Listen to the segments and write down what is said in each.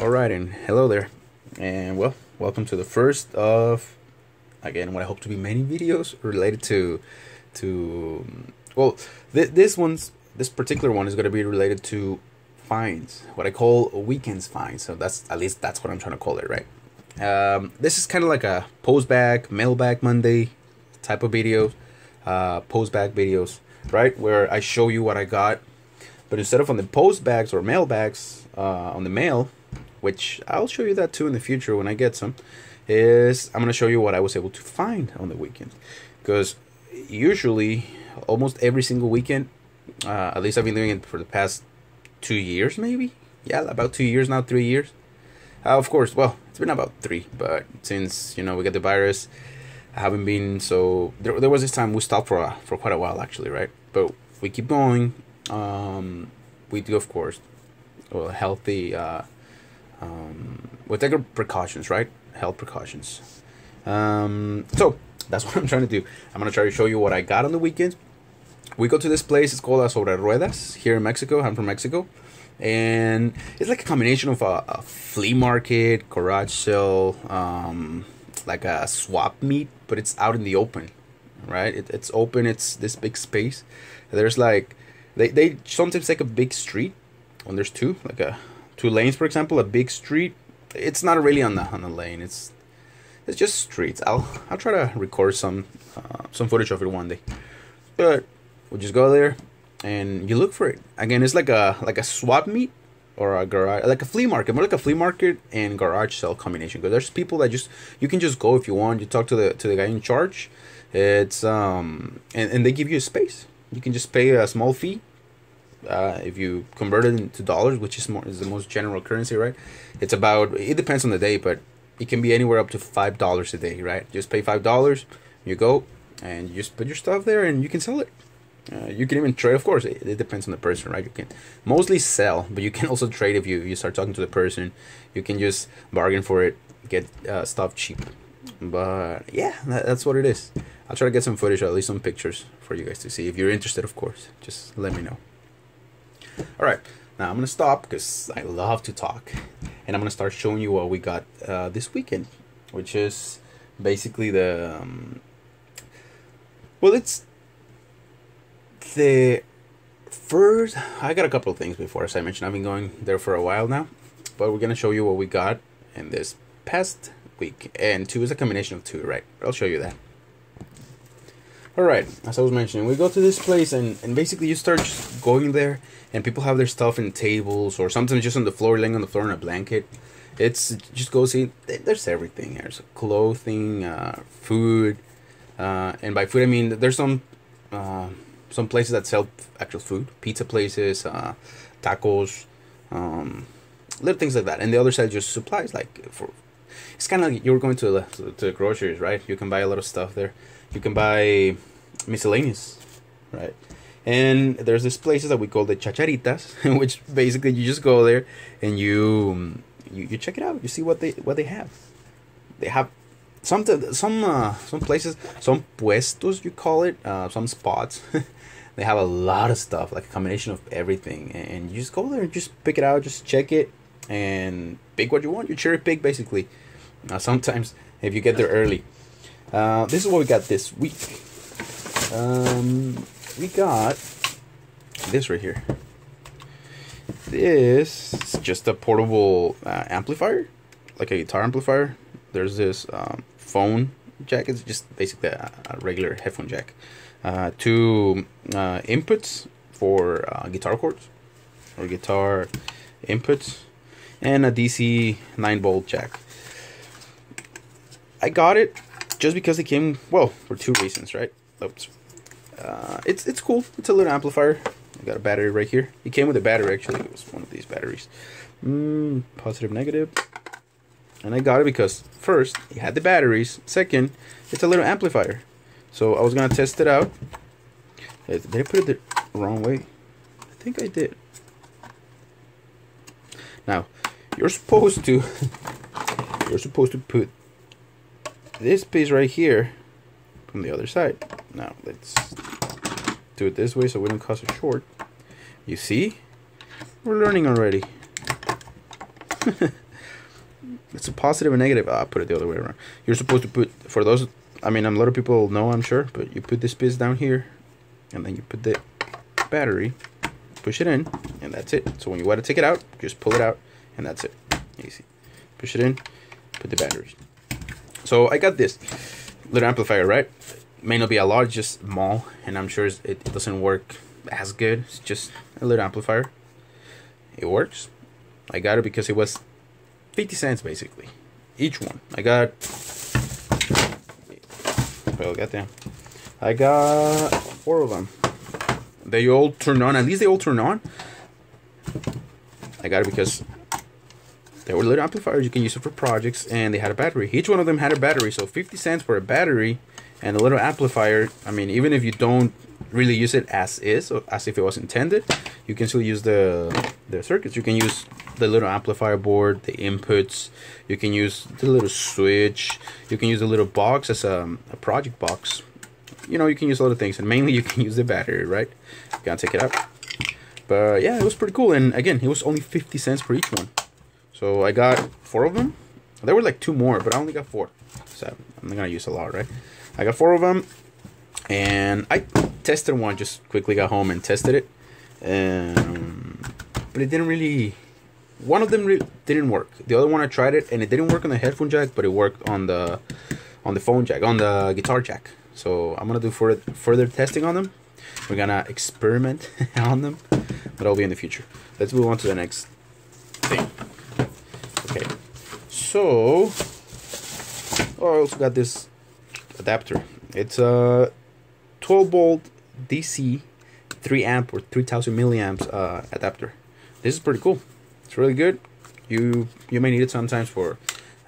Alright, and hello there. And well, welcome to the first of, again, what I hope to be many videos related to, to, well, th this one's, this particular one is going to be related to finds, what I call weekends finds. So that's, at least that's what I'm trying to call it, right? Um, this is kind of like a post bag, mailbag Monday type of video, uh, post bag videos, right? Where I show you what I got. But instead of on the post bags or mail bags, uh, on the mail, which I'll show you that too in the future when I get some, is I'm going to show you what I was able to find on the weekend. Because usually, almost every single weekend, uh, at least I've been doing it for the past two years, maybe? Yeah, about two years now, three years. Uh, of course, well, it's been about three, but since, you know, we got the virus, I haven't been so. There, there was this time we stopped for, a, for quite a while, actually, right? But we keep going. Um, we do, of course, well, healthy. Uh, um, take our precautions, right? Health precautions. Um, so that's what I'm trying to do. I'm gonna try to show you what I got on the weekend. We go to this place. It's called Sobre Ruedas here in Mexico. I'm from Mexico, and it's like a combination of a, a flea market, garage sale, um, like a swap meet, but it's out in the open, right? It, it's open. It's this big space. There's like they they sometimes take a big street when there's two, like a two lanes, for example, a big street. It's not really on the on the lane. It's it's just streets. I'll I'll try to record some uh, some footage of it one day. But we just go there and you look for it. Again, it's like a like a swap meet or a garage like a flea market, more like a flea market and garage sale combination. Because there's people that just you can just go if you want. You talk to the to the guy in charge. It's um and, and they give you a space. You can just pay a small fee uh, if you convert it into dollars, which is more is the most general currency, right? It's about it depends on the day, but it can be anywhere up to five dollars a day, right? Just pay five dollars, you go and you just put your stuff there, and you can sell it. Uh, you can even trade, of course. It, it, depends on the person, right? You can mostly sell, but you can also trade if you you start talking to the person. You can just bargain for it, get uh, stuff cheap. But yeah, that, that's what it is. I'll try to get some footage, or at least some pictures for you guys to see. If you're interested, of course, just let me know. All right, now I'm gonna stop because I love to talk, and I'm gonna start showing you what we got uh, this weekend, which is basically the um, well, it's the first. I got a couple of things before, as I mentioned. I've been going there for a while now, but we're gonna show you what we got in this past week, and two is a combination of two, right? I'll show you that. Alright, as I was mentioning, we go to this place and, and basically you start just going there and people have their stuff in tables or sometimes just on the floor, laying on the floor in a blanket. It's just go see, there's everything. There's clothing, uh, food, uh, and by food I mean there's some uh, some places that sell actual food, pizza places, uh, tacos, um, little things like that. And the other side just supplies, like for it's kind of like you're going to the, to the groceries, right? You can buy a lot of stuff there. You can buy miscellaneous, right? And there's these places that we call the chacharitas, which basically you just go there and you you, you check it out. You see what they what they have. They have some some uh, some places, some puestos you call it, uh, some spots. they have a lot of stuff, like a combination of everything, and you just go there and just pick it out, just check it, and pick what you want. You cherry pick basically. Uh, sometimes if you get there early. Uh, this is what we got this week. Um, we got this right here. This is just a portable uh, amplifier, like a guitar amplifier. There's this um, phone jack. It's just basically a, a regular headphone jack. Uh, two uh, inputs for uh, guitar cords or guitar inputs, and a DC 9 volt jack. I got it just because it came well for two reasons, right? Oops. Uh, it's it's cool. It's a little amplifier. I got a battery right here. It came with a battery actually. It was one of these batteries. Mm, positive, negative. And I got it because first it had the batteries. Second, it's a little amplifier. So I was gonna test it out. Did I put it the wrong way? I think I did. Now, you're supposed to you're supposed to put this piece right here from the other side. Now let's do it this way so we don't cause a short. You see? We're learning already. it's a positive and negative. Ah, I'll put it the other way around. You're supposed to put for those. I mean, a lot of people know, I'm sure, but you put this piece down here, and then you put the battery, push it in, and that's it. So when you want to take it out, just pull it out, and that's it. Easy. Push it in, put the batteries. So I got this little amplifier, right? May not be a lot, just small, and I'm sure it doesn't work as good. It's just a little amplifier. It works. I got it because it was 50 cents basically. Each one. I got well goddamn. I got four of them. They all turn on, at least they all turn on. I got it because they were little amplifiers, you can use it for projects, and they had a battery. Each one of them had a battery, so 50 cents for a battery and a little amplifier. I mean, even if you don't really use it as is, as if it was intended, you can still use the the circuits. You can use the little amplifier board, the inputs. You can use the little switch. You can use the little box as a, a project box. You know, you can use a lot of things, and mainly you can use the battery, right? You gotta take it out. But yeah, it was pretty cool. And again, it was only 50 cents for each one. So I got four of them. There were like two more, but I only got four. So I'm not gonna use a lot, right? I got four of them, and I tested one. Just quickly got home and tested it, um, but it didn't really. One of them re- didn't work. The other one I tried it, and it didn't work on the headphone jack, but it worked on the on the phone jack, on the guitar jack. So I'm gonna do further further testing on them. We're gonna experiment on them, but that'll be in the future. Let's move on to the next thing. Okay, so oh, I also got this adapter. It's a 12 volt DC 3 amp or 3000 milliamps uh, adapter. This is pretty cool. It's really good. You you may need it sometimes for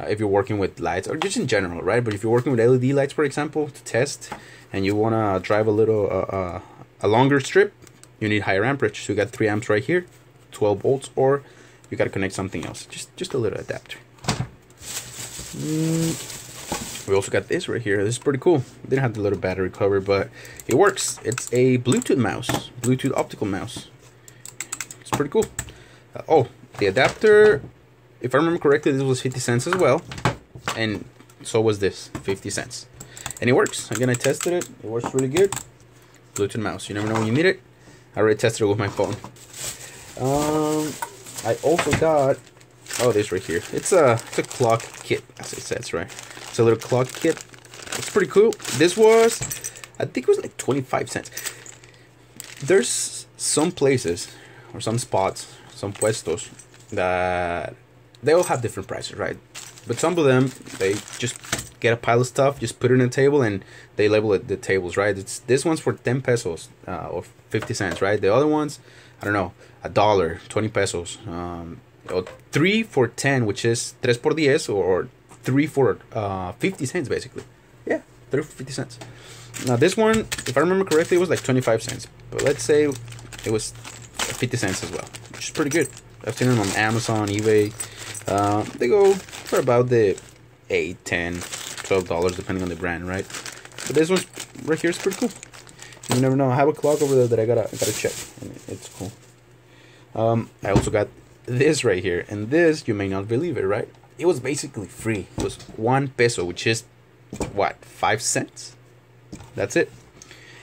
uh, if you're working with lights or just in general, right? But if you're working with LED lights, for example, to test, and you wanna drive a little uh, uh, a longer strip, you need higher amperage. So you got three amps right here, 12 volts, or you gotta connect something else. Just just a little adapter. Mm we also got this right here. This is pretty cool. Didn't have the little battery cover, but it works. It's a Bluetooth mouse, Bluetooth optical mouse. It's pretty cool. Uh, oh, the adapter, if I remember correctly, this was 50 cents as well. And so was this, 50 cents. And it works. Again, I tested it. It works really good. Bluetooth mouse. You never know when you need it. I already tested it with my phone. Um, I also got, oh, this right here. It's a, it's a clock kit, as it says, right? It's a little clock kit. It's pretty cool. This was, I think it was like 25 cents. There's some places or some spots, some puestos that they all have different prices, right? But some of them, they just get a pile of stuff, just put it on a table, and they label it the tables, right? It's this one's for 10 pesos uh, or 50 cents, right? The other ones, I don't know, a dollar, 20 pesos. Um, three for 10, which is tres por diez or three for uh, 50 cents basically. Yeah, three for 50 cents. Now this one, if I remember correctly, it was like 25 cents. But let's say it was 50 cents as well, which is pretty good. I've seen them on Amazon, eBay. Uh, they go for about the 8 10 12 dollars depending on the brand, right? But this one right here is pretty cool. You never know. I have a clock over there that I gotta gotta check, it's cool. Um, I also got this right here, and this you may not believe it, right? it was basically free. It was one peso, which is what five cents. That's it.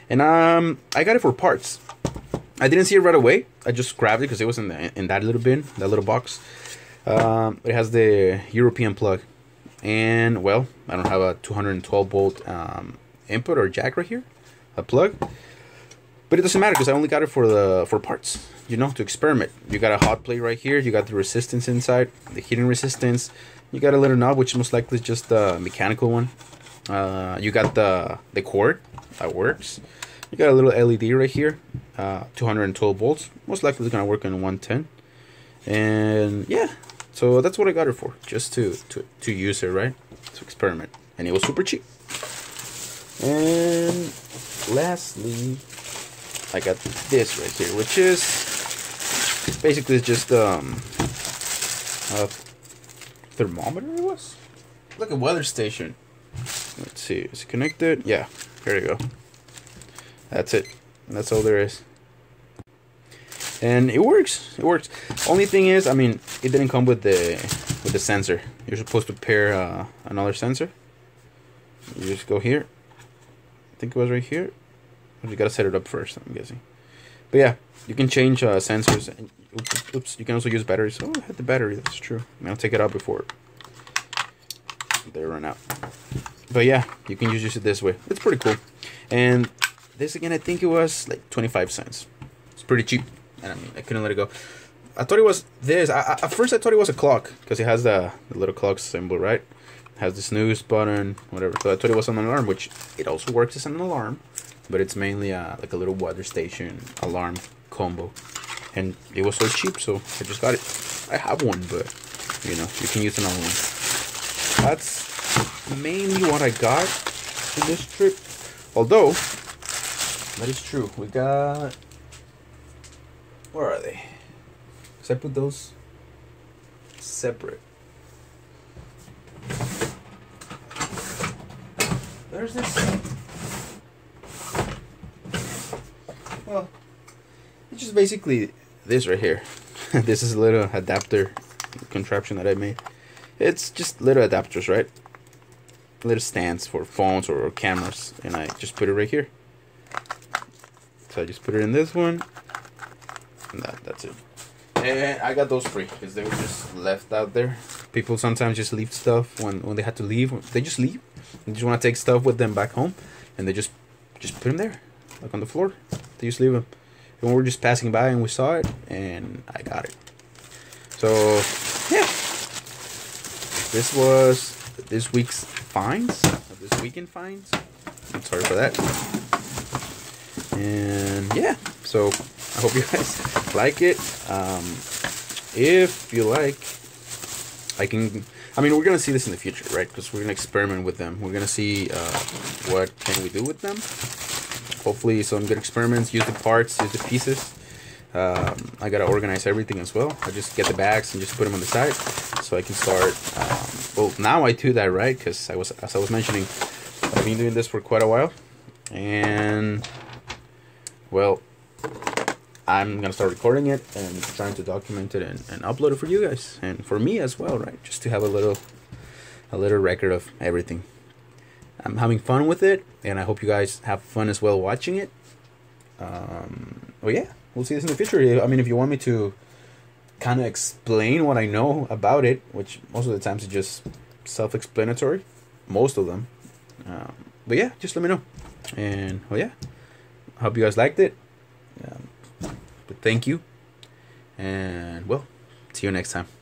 And um, I got it for parts. I didn't see it right away. I just grabbed it because it was in the, in that little bin, that little box. Um, it has the European plug, and well, I don't have a 212 volt um, input or jack right here, a plug. But it doesn't matter because I only got it for the for parts you know, to experiment. You got a hot plate right here. You got the resistance inside, the heating resistance. You got a little knob, which most likely is just a mechanical one. Uh, you got the the cord that works. You got a little LED right here, uh, 212 volts. Most likely it's gonna work on 110. And yeah, so that's what I got it for, just to to to use it, right? To experiment, and it was super cheap. And lastly, I got this right here, which is basically just um a thermometer it was like a weather station let's see is it connected yeah here you go that's it that's all there is and it works it works only thing is i mean it didn't come with the with the sensor. You're supposed to pair uh, another sensor. You just go here. I think it was right here. You gotta set it up first, I'm guessing. But yeah, you can change uh, sensors. And, oops, oops, you can also use batteries. Oh, I had the battery, that's true. I'm gonna take it out before they run out. But yeah, you can use it this way. It's pretty cool. And this again, I think it was like 25 cents. It's pretty cheap. And I mean, I couldn't let it go. I thought it was this. I, I, at first, I thought it was a clock because it has the, the little clock symbol, right? Has the snooze button, whatever. So I thought it was an alarm, which it also works as an alarm, but it's mainly a, like a little weather station alarm combo. And it was so cheap, so I just got it. I have one, but you know, you can use another one. That's mainly what I got in this trip. Although, that is true. We got. Where are they? Because I put those separate. There's this. Well, it's just basically this right here. this is a little adapter contraption that I made. It's just little adapters, right? Little stands for phones or cameras, and I just put it right here. So I just put it in this one, and that, that's it. And I got those free because they were just left out there. People sometimes just leave stuff when, when they had to leave. They just leave. They just want to take stuff with them back home, and they just just put them there, like on the floor. They just leave them. And we were just passing by and we saw it, and I got it. So yeah, this was this week's finds. This weekend finds. I'm sorry for that. And yeah, so I hope you guys like it. Um, if you like, I can. I mean, we're gonna see this in the future, right? Because we're gonna experiment with them. We're gonna see uh, what can we do with them. Hopefully, some good experiments. Use the parts, use the pieces. Um, I gotta organize everything as well. I just get the bags and just put them on the side, so I can start. Um, well, now I do that right because I was, as I was mentioning, I've been doing this for quite a while, and well, I'm gonna start recording it and trying to document it and, and upload it for you guys and for me as well, right? Just to have a little, a little record of everything. I'm having fun with it, and I hope you guys have fun as well watching it. Um, well, yeah we'll see this in the future. I mean, if you want me to kind of explain what I know about it, which most of the times is just self-explanatory, most of them. Um, but yeah, just let me know. And well, yeah, I hope you guys liked it. Um, but thank you, and well, see you next time.